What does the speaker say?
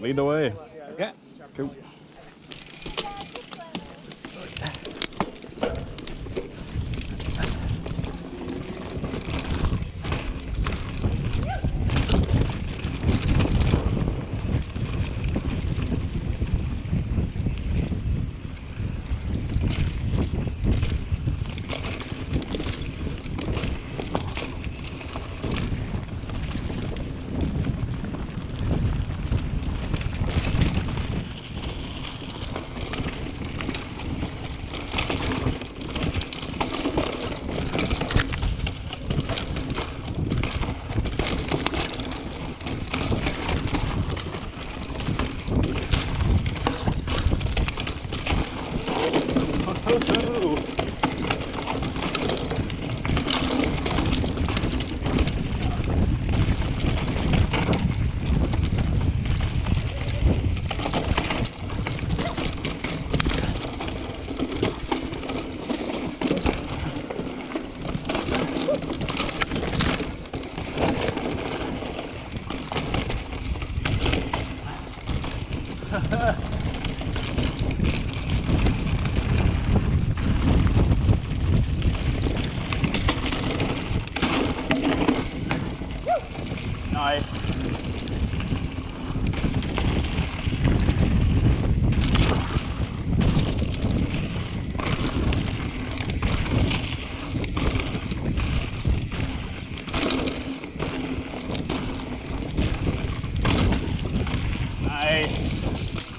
Lead the way. Okay. Cool. Ha ha! Nice. Nice.